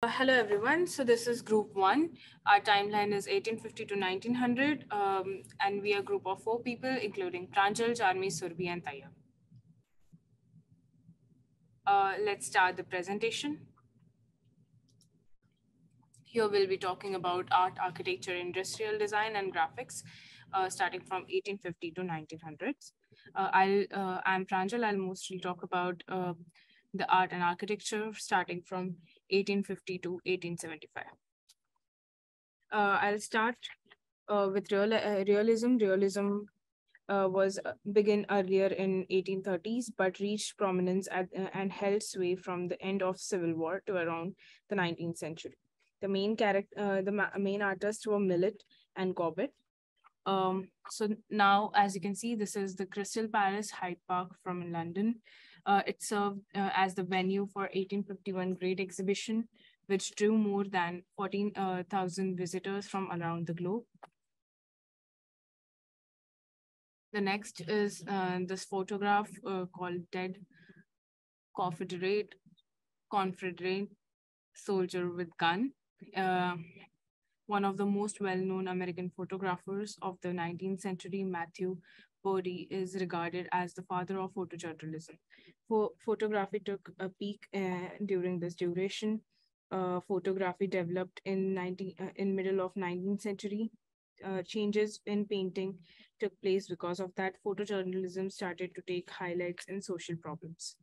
Uh, hello, everyone. So this is group one. Our timeline is 1850 to 1900, um, and we are a group of four people, including Pranjal, Charmi, Surabhi, and Taya. Uh, let's start the presentation. Here we'll be talking about art, architecture, industrial design, and graphics, uh, starting from 1850 to 1900s. Uh, I'll, uh, I'm Pranjal. I'll mostly talk about uh, the art and architecture starting from 1850 to 1875. Uh, I'll start uh, with real, uh, realism. Realism uh, was uh, began earlier in 1830s, but reached prominence at, uh, and held sway from the end of Civil War to around the 19th century. The main character, the ma main artists were Millet and Courbet. Um, so now, as you can see, this is the Crystal Palace, Hyde Park from London. Uh, it served uh, as the venue for 1851 Great Exhibition, which drew more than 14,000 visitors from around the globe. The next is uh, this photograph uh, called Dead Confederate, Confederate Soldier with Gun. Uh, one of the most well-known American photographers of the 19th century, Matthew Brady is regarded as the father of photojournalism. For photography took a peak uh, during this duration. Uh, photography developed in 19, uh, in middle of 19th century. Uh, changes in painting took place because of that. Photojournalism started to take highlights in social problems.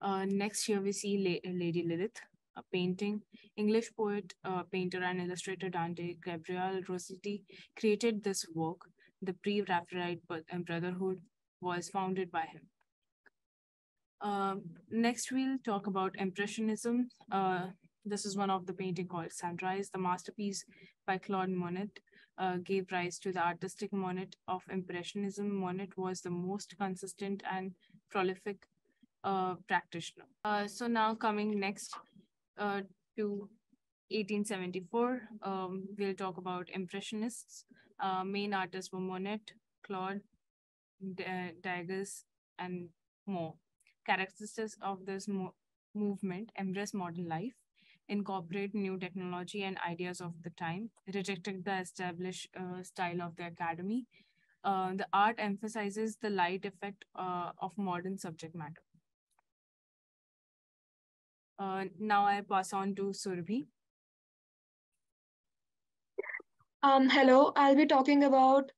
Uh, next here we see La Lady Lilith, a painting. English poet, uh, painter, and illustrator Dante Gabriel Rossetti created this work the pre-Raphaelite Brotherhood was founded by him. Um, next, we'll talk about Impressionism. Uh, this is one of the painting called Sunrise. The masterpiece by Claude Monet uh, gave rise to the artistic Monet of Impressionism. Monet was the most consistent and prolific uh, practitioner. Uh, so now coming next uh, to 1874, um, we'll talk about Impressionists. Uh, main artists were Monet, Claude, Degas, and more. Characteristics of this mo movement embrace modern life, incorporate new technology and ideas of the time, rejected the established uh, style of the academy. Uh, the art emphasizes the light effect uh, of modern subject matter. Uh, now I pass on to Surabhi. Um, hello, I'll be talking about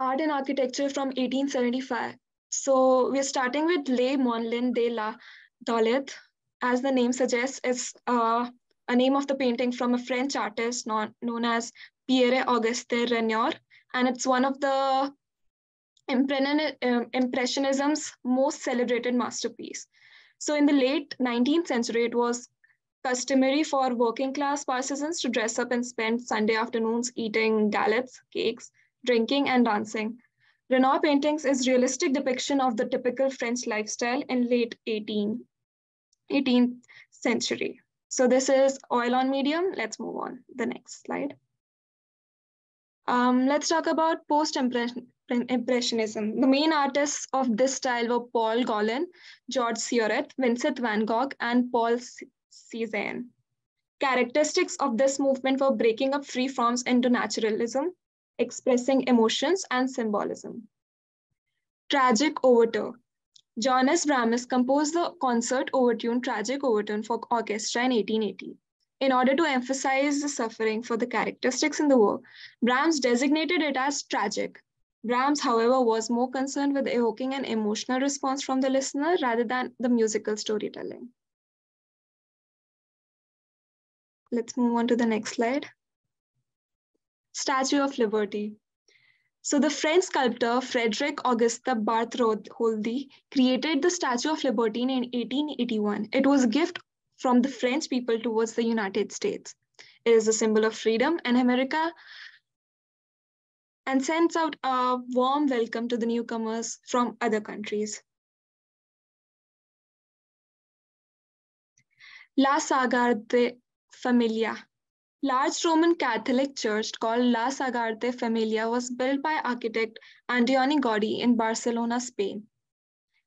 art and architecture from 1875. So we're starting with Le Moulins de la Galette. As the name suggests, it's uh, a name of the painting from a French artist known, known as Pierre-Auguste Renoir. And it's one of the um, Impressionism's most celebrated masterpiece. So in the late 19th century, it was customary for working class Parisians to dress up and spend Sunday afternoons eating galettes, cakes, drinking, and dancing. Renoir paintings is realistic depiction of the typical French lifestyle in late 18, 18th century. So this is oil on medium. Let's move on the next slide. Um, let's talk about post-impressionism. The main artists of this style were Paul Gauguin, George Seurat, Vincent van Gogh, and Paul Cézanne. Characteristics of this movement were breaking up free forms into naturalism, expressing emotions and symbolism. Tragic Overture. Johannes Brahms composed the concert overture Tragic Overture for orchestra in 1880. In order to emphasize the suffering for the characteristics in the work, Brahms designated it as tragic. Brahms, however, was more concerned with evoking an emotional response from the listener rather than the musical storytelling. Let's move on to the next slide. Statue of Liberty. So the French sculptor Frederick Auguste Bartholdi created the Statue of Liberty in 1881. It was a gift from the French people towards the United States. It is a symbol of freedom and America and sends out a warm welcome to the newcomers from other countries. La Sagrada Familia. Large Roman Catholic church called La Sagrada Familia was built by architect Antoni Gaudi in Barcelona, Spain.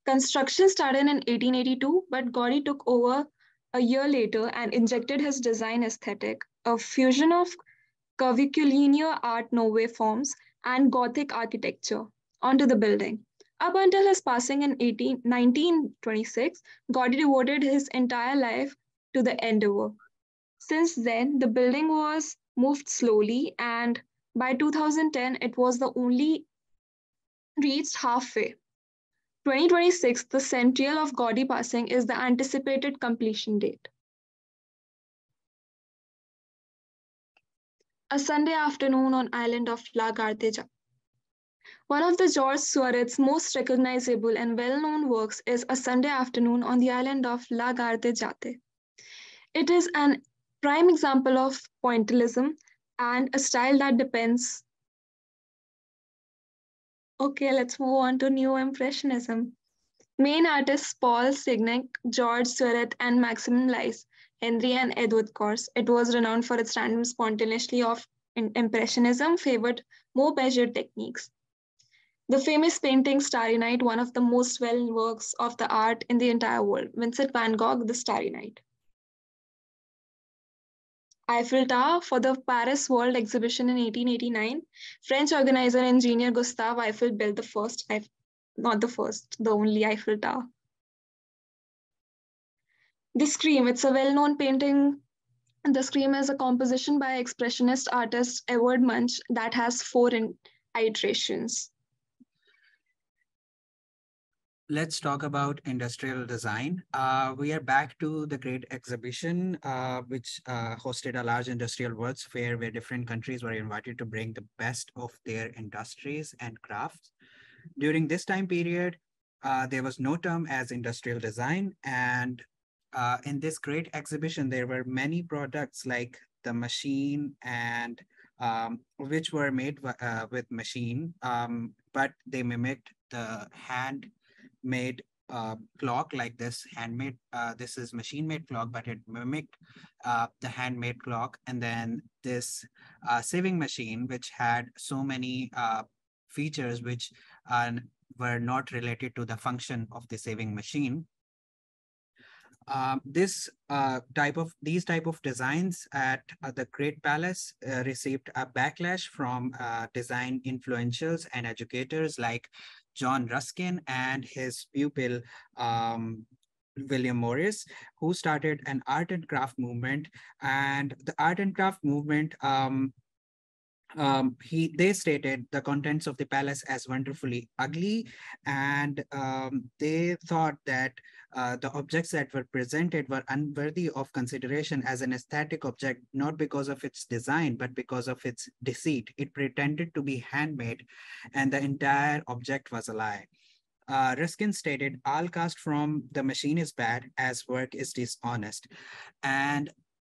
Construction started in 1882, but Gaudi took over a year later and injected his design aesthetic, a fusion of curvilinear Art Nouveau forms and Gothic architecture, onto the building. Up until his passing in 18, 1926, Gaudi devoted his entire life to the endeavor. Since then, the building was moved slowly, and by 2010, it was the only reached halfway. 2026, the centennial of Gaudi passing, is the anticipated completion date. A Sunday afternoon on island of La Gardeja. One of the George Seurat's most recognizable and well-known works is A Sunday Afternoon on the island of La Grande Jatte. It is an prime example of pointillism and a style that depends Okay, let's move on to New Impressionism. Main artists Paul Signac, George Seurat, and Maximilien Luce, Henry and Edward Cross. It was renowned for its random spontaneity of Impressionism, favored more measured techniques. The famous painting Starry Night, one of the most well works of the art in the entire world, Vincent van Gogh, The Starry Night. Eiffel Tower for the Paris World Exhibition in 1889. French organizer and engineer Gustave Eiffel built the first, not the first, the only Eiffel Tower. The Scream, it's a well-known painting. The Scream is a composition by expressionist artist Edward Munch that has four iterations let's talk about industrial design. Uh, we are back to the great exhibition, uh, which uh, hosted a large industrial works fair where different countries were invited to bring the best of their industries and crafts. During this time period, uh, there was no term as industrial design. And uh, in this great exhibition, there were many products like the machine and um, which were made uh, with machine, um, but they mimicked the hand made uh, clock like this handmade uh, this is machine made clock but it mimicked uh, the handmade clock. And then this uh, sewing machine which had so many uh, features which uh, were not related to the function of the sewing machine. Um, this type of these type of designs at the Great Palace received a backlash from design influentials and educators like John Ruskin and his pupil, um, William Morris, who started an art and craft movement. And the art and craft movement um, um, he they stated the contents of the palace as wonderfully ugly, and um, they thought that uh, the objects that were presented were unworthy of consideration as an aesthetic object, not because of its design, but because of its deceit. It pretended to be handmade, and the entire object was a lie. Uh, Ruskin stated, all cast from the machine is bad as work is dishonest. And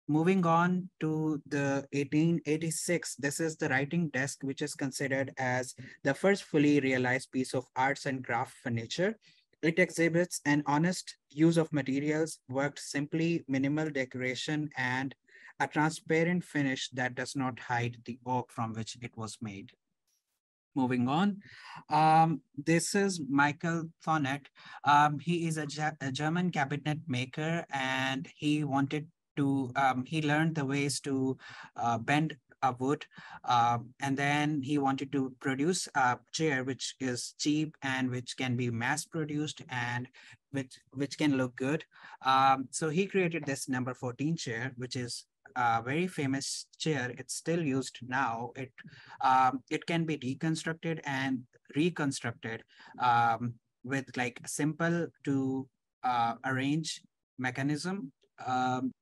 Moving on to the 1886, this is the writing desk, which is considered as the first fully realized piece of arts and craft furniture. It exhibits an honest use of materials, worked simply, minimal decoration, and a transparent finish that does not hide the oak from which it was made. Moving on, um, this is Michael Thonet. Um, he is a, a German cabinet maker and he wanted to um, he learned the ways to uh, bend a wood uh, and then he wanted to produce a chair which is cheap and which can be mass produced and which which can look good. Um, so he created this number 14 chair which is a very famous chair. It's still used now. It um, it can be deconstructed and reconstructed um, with like simple to uh, arrange mechanism um,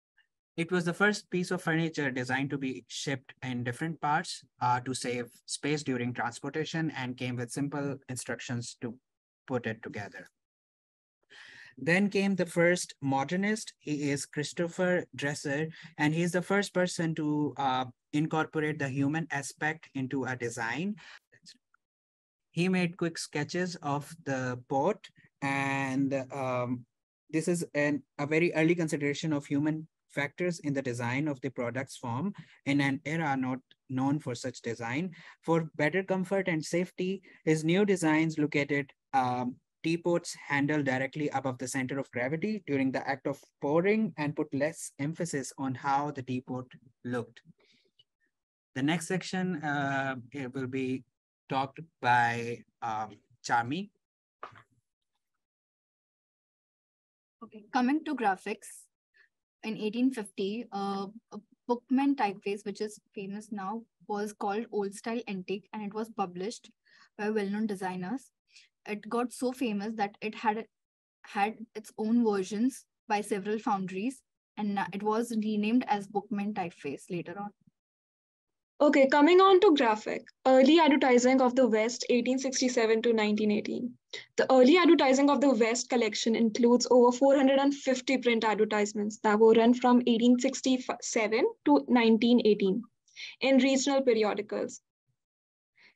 it was the first piece of furniture designed to be shipped in different parts uh, to save space during transportation and came with simple instructions to put it together. Then came the first modernist. He is Christopher Dresser, and he is the first person to uh, incorporate the human aspect into a design. He made quick sketches of the boat, and um, this is an, a very early consideration of human factors in the design of the product's form in an era not known for such design. For better comfort and safety, his new designs located um, teapots handle directly above the center of gravity during the act of pouring and put less emphasis on how the teapot looked. The next section uh, will be talked by um, Charmi. Okay, coming to graphics, in 1850, uh, a Bookman typeface, which is famous now, was called Old Style Antique and it was published by well-known designers. It got so famous that it had had its own versions by several foundries and it was renamed as Bookman typeface later on. Okay, coming on to graphic, early advertising of the West 1867 to 1918. The early advertising of the West collection includes over 450 print advertisements that were run from 1867 to 1918 in regional periodicals,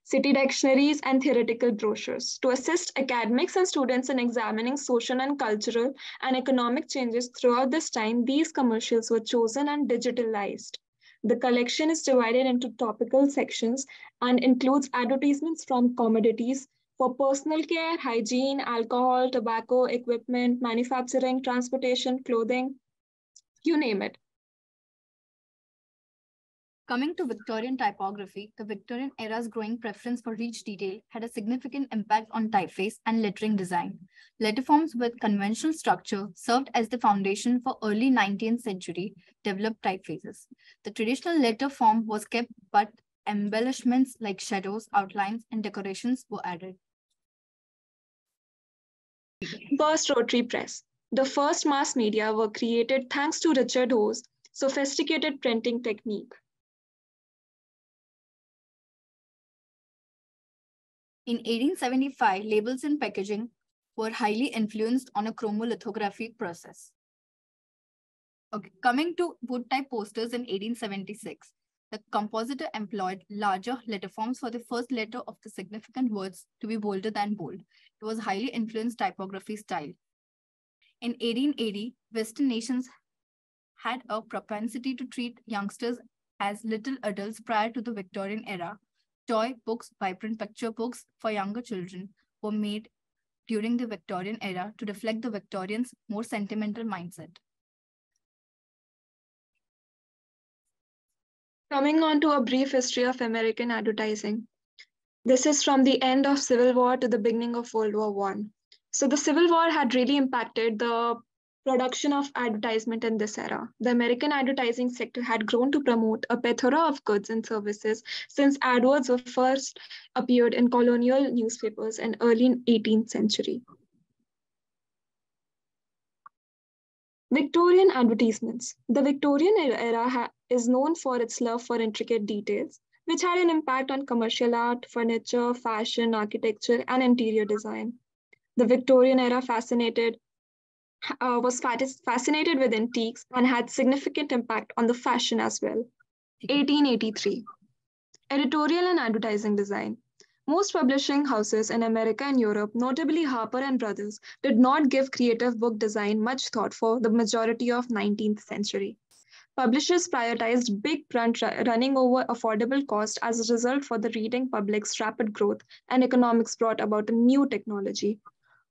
city dictionaries, and theoretical brochures to assist academics and students in examining social and cultural and economic changes throughout this time. These commercials were chosen and digitalized. The collection is divided into topical sections and includes advertisements from commodities for personal care, hygiene, alcohol, tobacco, equipment, manufacturing, transportation, clothing, you name it. Coming to Victorian typography, the Victorian era's growing preference for rich detail had a significant impact on typeface and lettering design. Letterforms with conventional structure served as the foundation for early 19th century developed typefaces. The traditional letter form was kept, but embellishments like shadows, outlines, and decorations were added. First rotary press. The first mass media were created thanks to Richard Hoe's sophisticated printing technique. In 1875, labels and packaging were highly influenced on a chromolithography process. Okay, coming to wood type posters in 1876, the compositor employed larger letterforms for the first letter of the significant words to be bolder than bold. It was highly influenced typography style. In 1880, Western nations had a propensity to treat youngsters as little adults prior to the Victorian era, Toy books, vibrant picture books for younger children were made during the Victorian era to reflect the Victorians' more sentimental mindset. Coming on to a brief history of American advertising. This is from the end of Civil War to the beginning of World War I. So the Civil War had really impacted the production of advertisement in this era. The American advertising sector had grown to promote a plethora of goods and services since AdWords were first appeared in colonial newspapers in early 18th century. Victorian advertisements. The Victorian era is known for its love for intricate details, which had an impact on commercial art, furniture, fashion, architecture, and interior design. The Victorian era fascinated uh, was fascinated with antiques and had significant impact on the fashion as well. 1883. Editorial and advertising design. Most publishing houses in America and Europe, notably Harper and Brothers, did not give creative book design much thought for the majority of 19th century. Publishers prioritized big print running over affordable cost as a result for the reading public's rapid growth and economics brought about a new technology.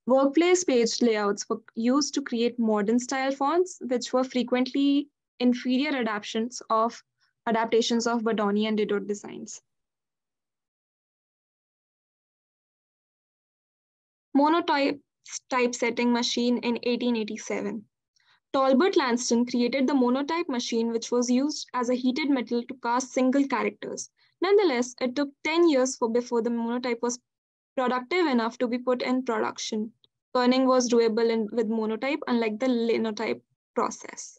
Workplace page layouts were used to create modern style fonts, which were frequently inferior adaptations of adaptations of Bodoni and Didot designs. Monotype typesetting machine in 1887. Tolbert Lanston created the monotype machine, which was used as a heated metal to cast single characters. Nonetheless, it took 10 years for before the monotype was productive enough to be put in production. Kerning was doable in, with monotype, unlike the linotype process.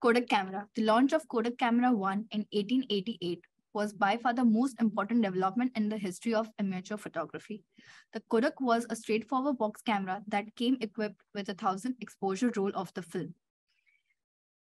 Kodak camera. The launch of Kodak Camera 1 in 1888 was by far the most important development in the history of amateur photography. The Kodak was a straightforward box camera that came equipped with a 1000 exposure roll of the film.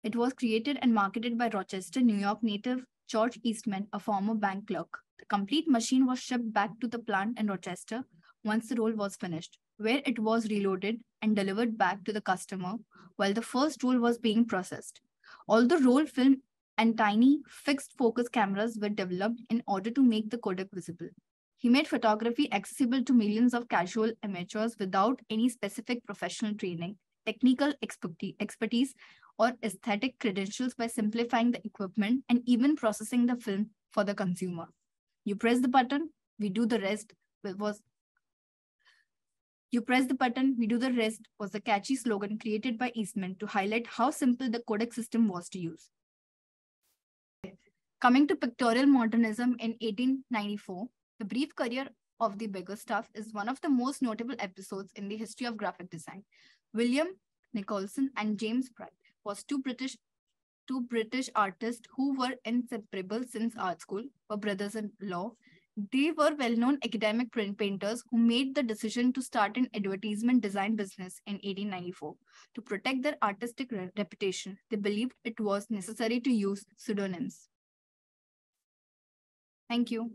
It was created and marketed by Rochester, New York native George Eastman, a former bank clerk. The complete machine was shipped back to the plant in Rochester once the roll was finished, where it was reloaded and delivered back to the customer while the first roll was being processed. All the roll film and tiny fixed focus cameras were developed in order to make the Kodak visible. He made photography accessible to millions of casual amateurs without any specific professional training, technical expertise, or aesthetic credentials by simplifying the equipment and even processing the film for the consumer. You press the button, we do the rest was you press the button, we do the rest was a catchy slogan created by Eastman to highlight how simple the Kodak system was to use. Coming to pictorial modernism in 1894, the brief career of the Beggarstaff is one of the most notable episodes in the history of graphic design. William Nicholson and James Pryde was two British two British artists who were inseparable since art school, were brothers-in-law, they were well-known academic print painters who made the decision to start an advertisement design business in 1894. To protect their artistic re reputation, they believed it was necessary to use pseudonyms. Thank you.